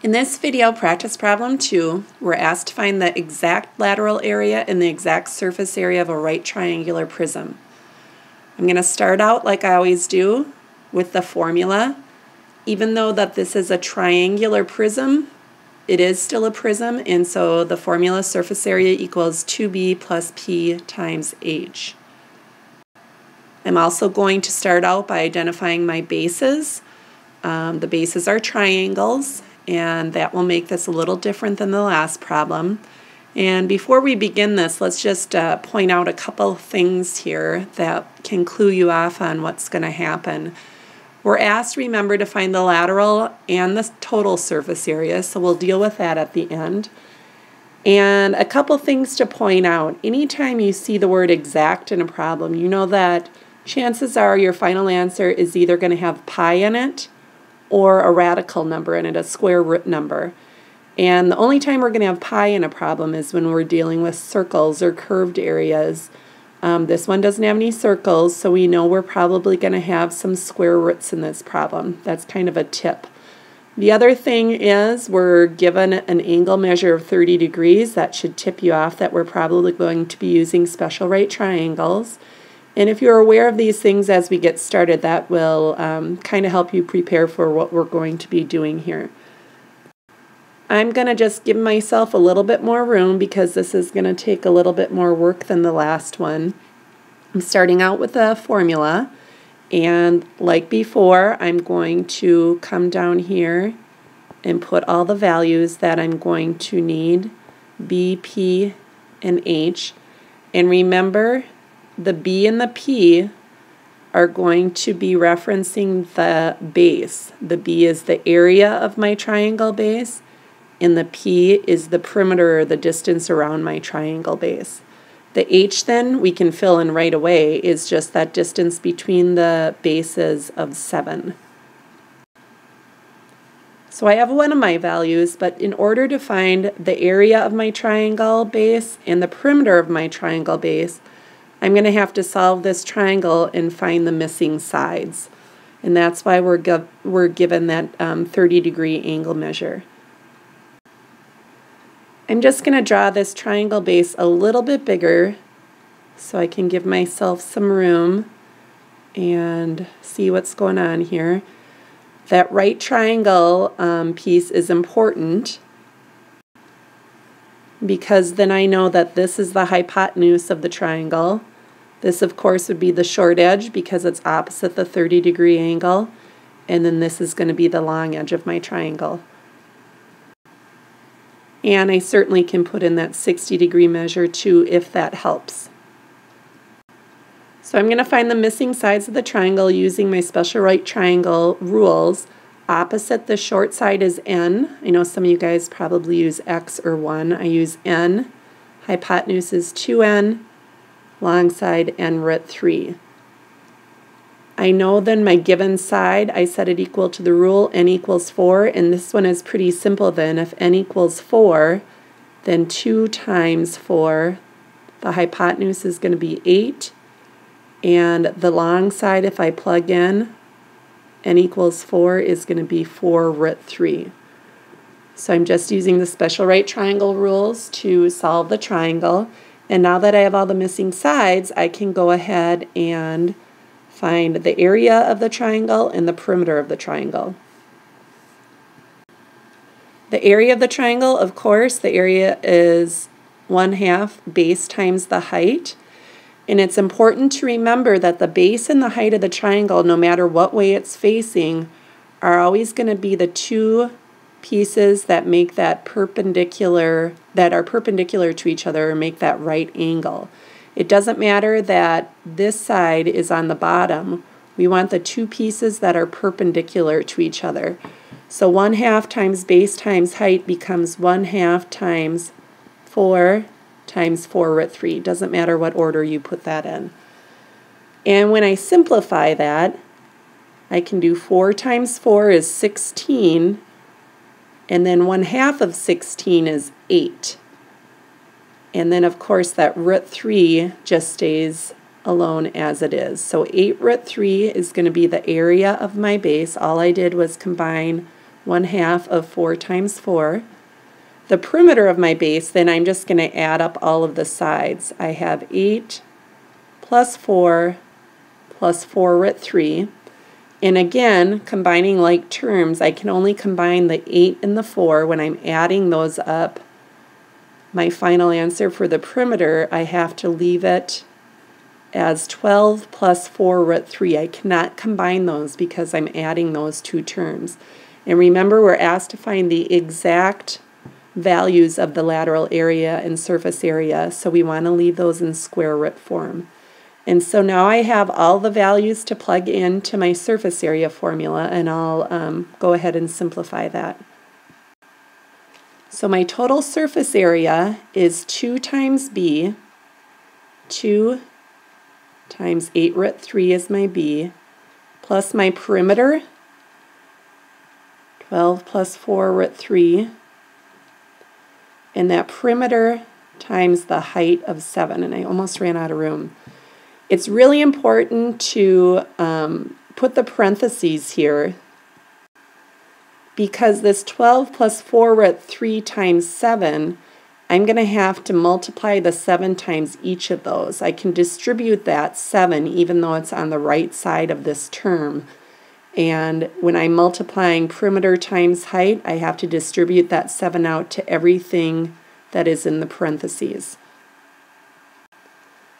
In this video, practice problem two, we're asked to find the exact lateral area and the exact surface area of a right triangular prism. I'm going to start out like I always do with the formula. Even though that this is a triangular prism, it is still a prism, and so the formula surface area equals 2b plus p times h. I'm also going to start out by identifying my bases. Um, the bases are triangles, and that will make this a little different than the last problem. And before we begin this, let's just uh, point out a couple things here that can clue you off on what's going to happen. We're asked, remember, to find the lateral and the total surface area, so we'll deal with that at the end. And a couple things to point out. Anytime you see the word exact in a problem, you know that chances are your final answer is either going to have pi in it or a radical number in it, a square root number. And the only time we're going to have pi in a problem is when we're dealing with circles or curved areas. Um, this one doesn't have any circles, so we know we're probably going to have some square roots in this problem. That's kind of a tip. The other thing is we're given an angle measure of 30 degrees. That should tip you off that we're probably going to be using special right triangles. And if you're aware of these things as we get started, that will um, kind of help you prepare for what we're going to be doing here. I'm going to just give myself a little bit more room because this is going to take a little bit more work than the last one. I'm starting out with a formula and like before I'm going to come down here and put all the values that I'm going to need B, P, and H and remember the B and the P are going to be referencing the base. The B is the area of my triangle base, and the P is the perimeter or the distance around my triangle base. The H then we can fill in right away is just that distance between the bases of 7. So I have one of my values, but in order to find the area of my triangle base and the perimeter of my triangle base, I'm going to have to solve this triangle and find the missing sides. And that's why we're, we're given that um, 30 degree angle measure. I'm just going to draw this triangle base a little bit bigger so I can give myself some room and see what's going on here. That right triangle um, piece is important because then I know that this is the hypotenuse of the triangle. This, of course, would be the short edge because it's opposite the 30 degree angle. And then this is going to be the long edge of my triangle. And I certainly can put in that 60 degree measure too if that helps. So I'm going to find the missing sides of the triangle using my special right triangle rules. Opposite the short side is n. I know some of you guys probably use x or 1. I use n. Hypotenuse is 2n. Long side n root 3. I know then my given side, I set it equal to the rule, n equals 4, and this one is pretty simple then. If n equals 4, then 2 times 4, the hypotenuse is going to be 8, and the long side, if I plug in, n equals 4 is going to be 4 root 3. So I'm just using the special right triangle rules to solve the triangle. And now that I have all the missing sides, I can go ahead and find the area of the triangle and the perimeter of the triangle. The area of the triangle, of course, the area is 1 half base times the height. And it's important to remember that the base and the height of the triangle, no matter what way it's facing, are always going to be the two pieces that make that perpendicular, that are perpendicular to each other, make that right angle. It doesn't matter that this side is on the bottom. We want the two pieces that are perpendicular to each other. So 1 half times base times height becomes 1 half times 4 times 4 root 3. Doesn't matter what order you put that in. And when I simplify that, I can do 4 times 4 is 16, and then 1 half of 16 is 8. And then, of course, that root 3 just stays alone as it is. So 8 root 3 is going to be the area of my base. All I did was combine 1 half of 4 times 4. The perimeter of my base, then I'm just going to add up all of the sides. I have 8 plus 4 plus 4 root 3. And again, combining like terms, I can only combine the 8 and the 4 when I'm adding those up. My final answer for the perimeter, I have to leave it as 12 plus 4 root 3. I cannot combine those because I'm adding those two terms. And remember, we're asked to find the exact values of the lateral area and surface area, so we want to leave those in square root form. And so now I have all the values to plug into my surface area formula, and I'll um, go ahead and simplify that. So my total surface area is 2 times b, 2 times 8 root 3 is my b, plus my perimeter, 12 plus 4 root 3, and that perimeter times the height of 7, and I almost ran out of room. It's really important to um, put the parentheses here because this 12 plus 4 root 3 times 7, I'm going to have to multiply the 7 times each of those. I can distribute that 7 even though it's on the right side of this term. And when I'm multiplying perimeter times height, I have to distribute that 7 out to everything that is in the parentheses.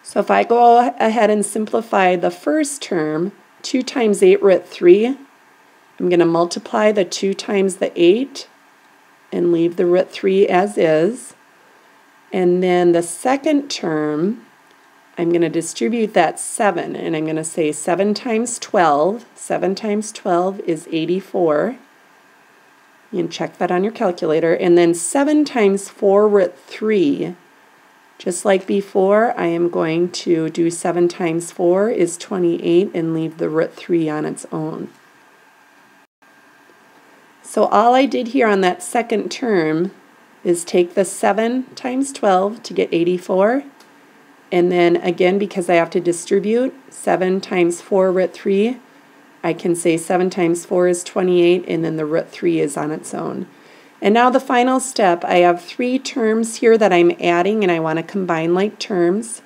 So if I go ahead and simplify the first term, 2 times 8 root 3, I'm going to multiply the 2 times the 8 and leave the root 3 as is. And then the second term, I'm going to distribute that 7, and I'm going to say 7 times 12. 7 times 12 is 84. You can check that on your calculator. And then 7 times 4 root 3 just like before, I am going to do 7 times 4 is 28 and leave the root 3 on its own. So all I did here on that second term is take the 7 times 12 to get 84. And then again, because I have to distribute, 7 times 4 root 3, I can say 7 times 4 is 28, and then the root 3 is on its own. And now the final step, I have three terms here that I'm adding and I want to combine like terms.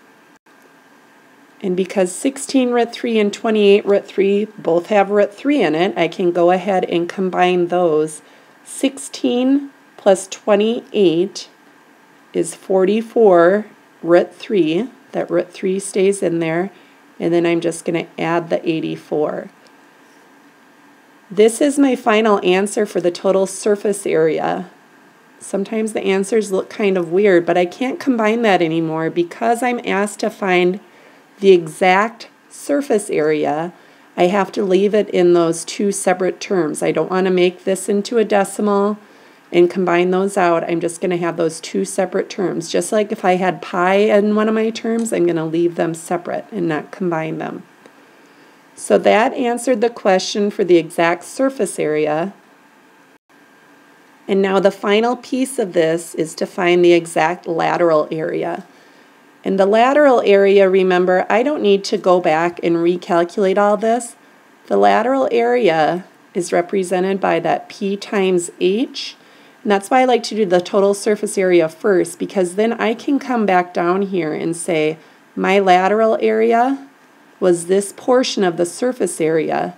And because 16 root 3 and 28 root 3 both have root 3 in it, I can go ahead and combine those. 16 plus 28 is 44 root 3. That root 3 stays in there. And then I'm just going to add the 84. This is my final answer for the total surface area. Sometimes the answers look kind of weird, but I can't combine that anymore because I'm asked to find the exact surface area. I have to leave it in those two separate terms. I don't want to make this into a decimal and combine those out. I'm just going to have those two separate terms. Just like if I had pi in one of my terms, I'm going to leave them separate and not combine them. So that answered the question for the exact surface area. And now the final piece of this is to find the exact lateral area. And the lateral area, remember, I don't need to go back and recalculate all this. The lateral area is represented by that P times H. And that's why I like to do the total surface area first, because then I can come back down here and say my lateral area was this portion of the surface area.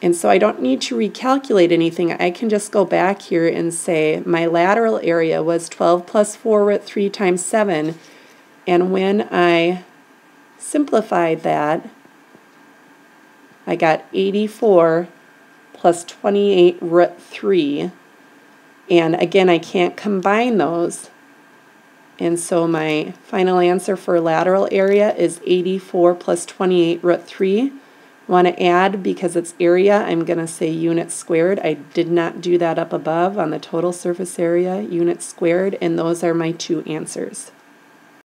And so I don't need to recalculate anything. I can just go back here and say my lateral area was 12 plus 4 root 3 times 7. And when I simplified that, I got 84 plus 28 root 3. And again, I can't combine those. And so my final answer for lateral area is 84 plus 28 root 3. Want to add, because it's area, I'm going to say unit squared. I did not do that up above on the total surface area, unit squared, and those are my two answers.